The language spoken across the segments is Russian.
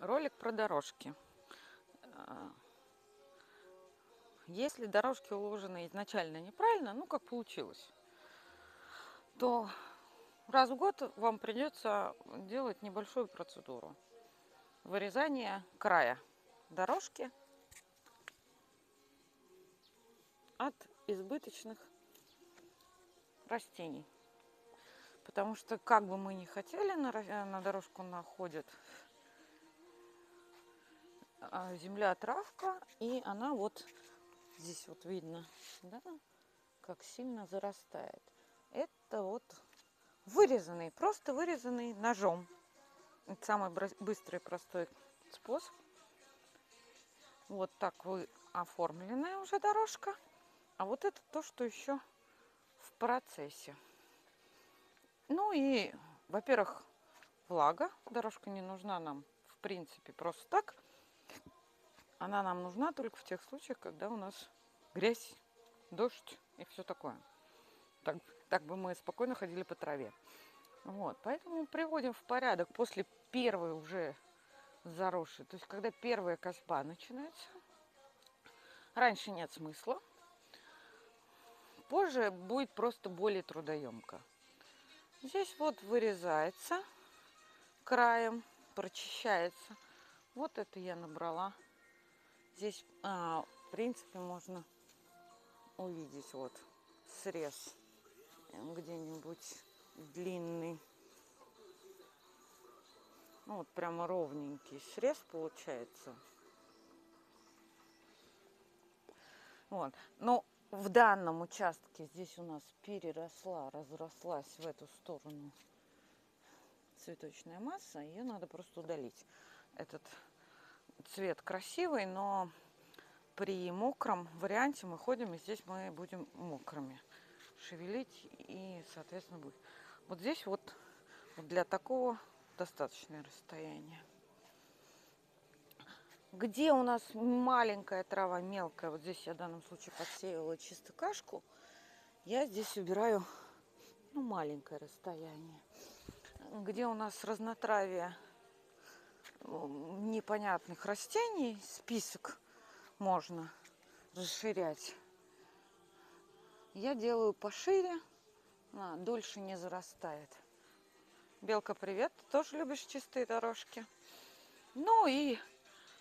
Ролик про дорожки. А, Если дорожки уложены изначально неправильно, ну как получилось, то раз в год вам придется делать небольшую процедуру. Вырезание края дорожки от избыточных растений. Потому что как бы мы ни хотели, на, на дорожку находят а, земля, травка, и она вот здесь вот видно, да, как сильно зарастает. Это вот вырезанный, просто вырезанный ножом. Это самый быстрый простой способ. Вот так вы оформленная уже дорожка. А вот это то, что еще в процессе. Ну и, во-первых, влага. Дорожка не нужна нам, в принципе, просто так. Она нам нужна только в тех случаях, когда у нас грязь, дождь и все такое. Так, так бы мы спокойно ходили по траве. Вот, поэтому приводим в порядок после первой уже заросшей. То есть, когда первая косьба начинается, раньше нет смысла. Позже будет просто более трудоемко. Здесь вот вырезается краем, прочищается. Вот это я набрала. Здесь, а, в принципе, можно увидеть вот срез э, где-нибудь длинный. Ну, вот прямо ровненький срез получается. Вот. Но в данном участке здесь у нас переросла, разрослась в эту сторону цветочная масса. Ее надо просто удалить. Этот цвет красивый, но при мокром варианте мы ходим, и здесь мы будем мокрыми шевелить, и, соответственно, будет. Вот здесь вот, для такого достаточное расстояние. Где у нас маленькая трава, мелкая, вот здесь я в данном случае подсеивала чисто кашку, я здесь убираю ну, маленькое расстояние. Где у нас разнотравие непонятных растений, список можно расширять. Я делаю пошире, а, дольше не зарастает. Белка, привет. Ты тоже любишь чистые дорожки? Ну и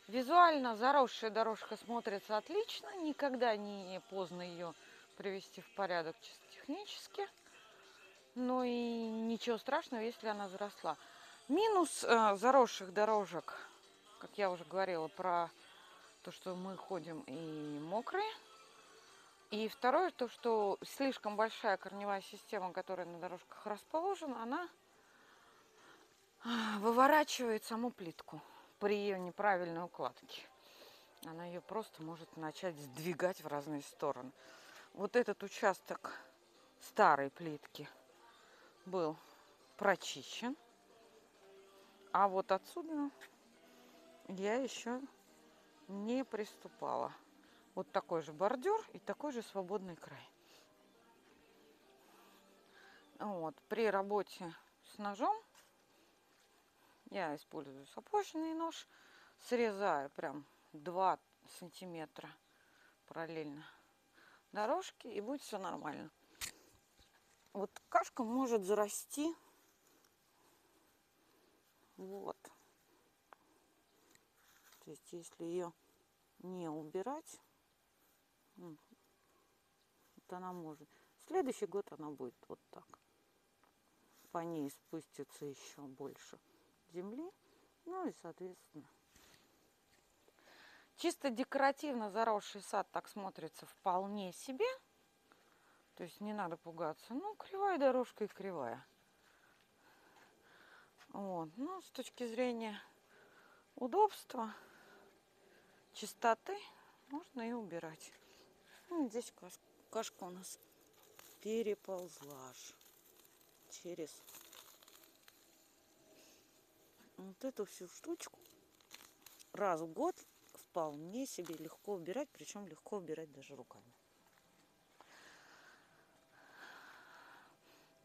визуально заросшая дорожка смотрится отлично. Никогда не поздно ее привести в порядок чисто технически. Ну и ничего страшного, если она заросла. Минус э, заросших дорожек, как я уже говорила про то, что мы ходим и мокрые. И второе, то, что слишком большая корневая система, которая на дорожках расположена, она а, выворачивает саму плитку при ее неправильной укладке. Она ее просто может начать сдвигать в разные стороны. Вот этот участок старой плитки был прочищен. А вот отсюда я еще не приступала. Вот такой же бордюр и такой же свободный край. Вот. При работе с ножом я использую сапожный нож, срезаю прям 2 сантиметра параллельно дорожки и будет все нормально. Вот кашка может зарасти вот. То есть если ее не убирать, вот она может. Следующий год она будет вот так. По ней спустится еще больше земли. Ну и соответственно. Чисто декоративно заросший сад так смотрится вполне себе. То есть не надо пугаться. Ну, кривая дорожка и кривая. Вот. Ну, с точки зрения удобства, чистоты, можно и убирать. Ну, здесь каш- кашка у нас переползла аж через вот эту всю штучку раз в год вполне себе легко убирать, причем легко убирать даже руками.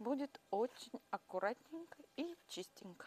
Будет очень аккуратненько и чистенько.